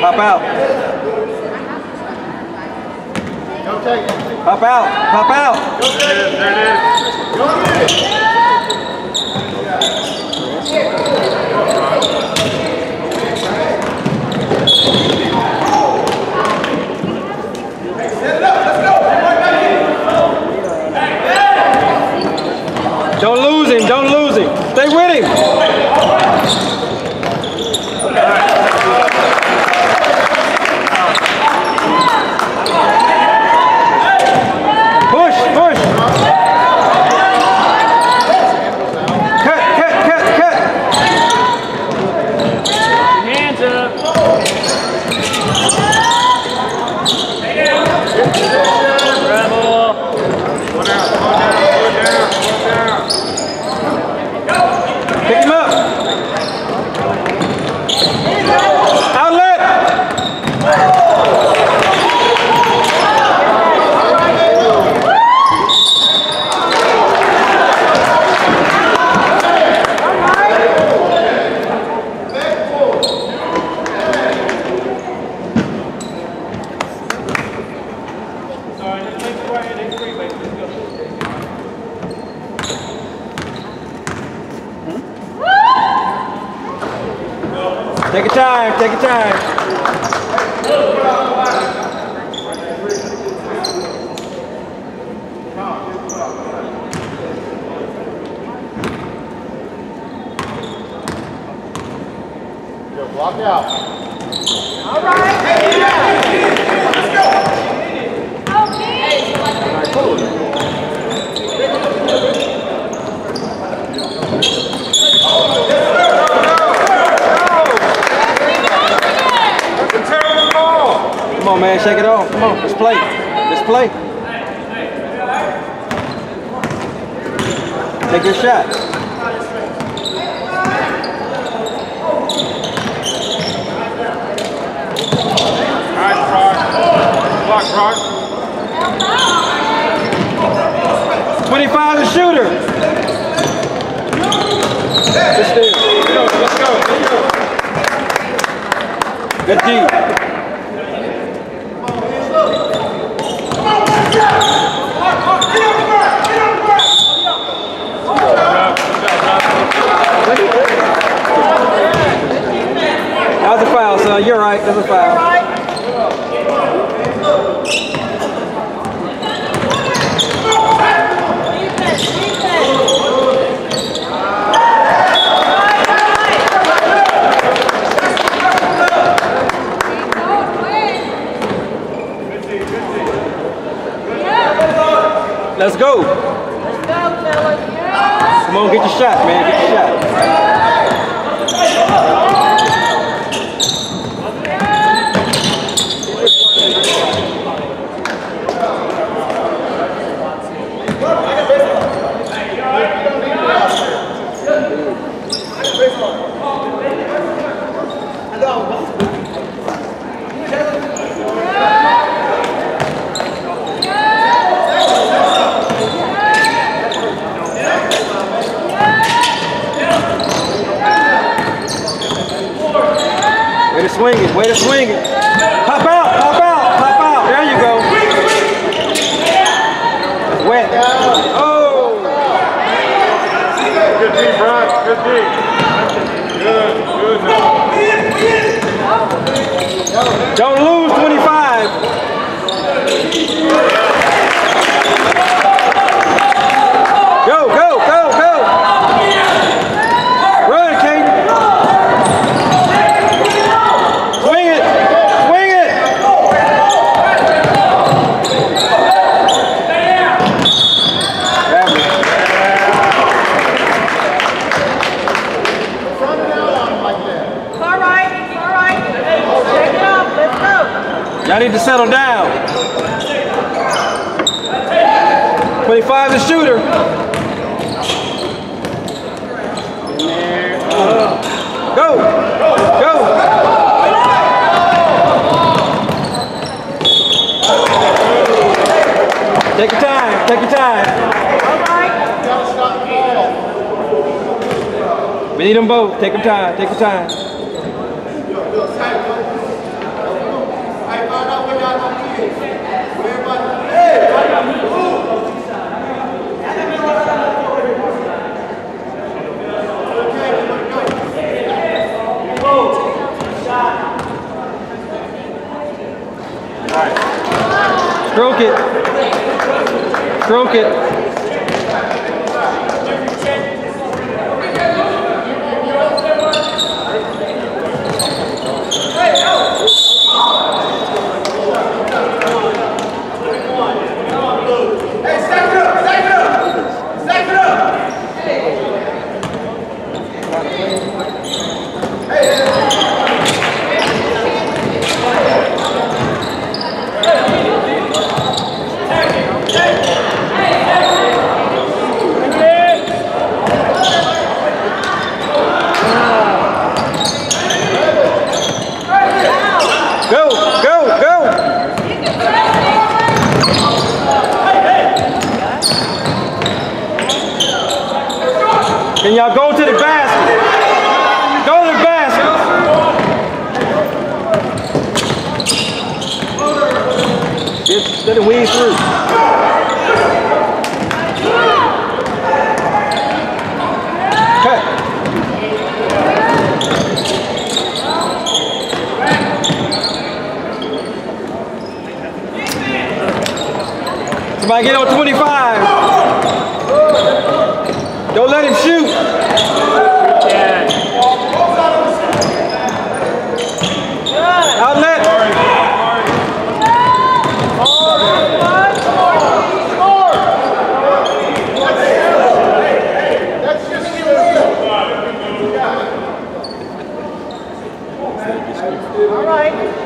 Pop out. Pop out. Pop out. Don't take your time. Block out. Come on, man, shake it off. Come on, let's play. Let's play. Take your shot. Nice, Brock. 25 the shooter. Let's go, let's go. Good D. That was a foul, right. That's a foul. Let's go. Come on, get your shot, man. Get your shot. Way to swing it. Way to swing it. Pop out. Pop out. Pop out. There you go. Wet. Oh. Good D, Brock. Good D. Don't Y'all need to settle down. 25 the shooter. Go. Go. Take your time. Take your time. We need them both. Take your time. Take your time. Stroke it. Stroke it. Go, go, go. Can y'all go to the basket? Go to the basket. Get, let it weave through. Cut. Somebody get on 25. Don't let him shoot. Yeah. Outlet. All right.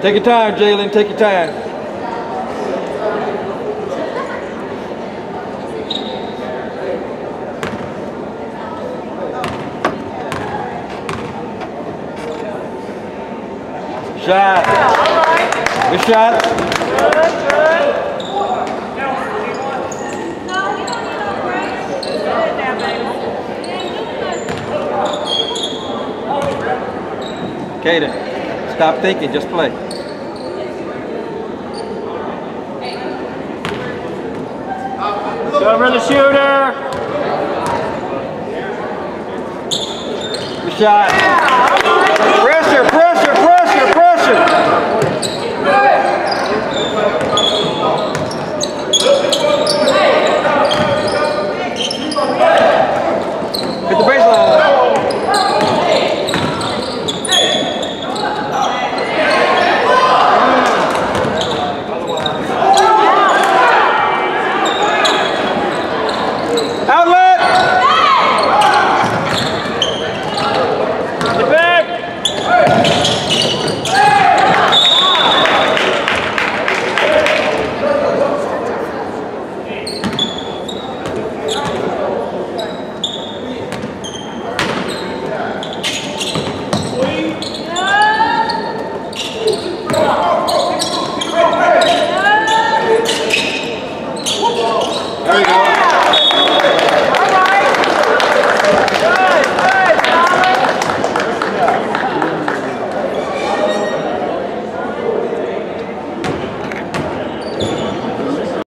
Take your time, Jalen. Take your time. Shot. Good shot. Good, good. Get it now, baby. Kaden, stop thinking. Just play. Cover the shooter. Good shot.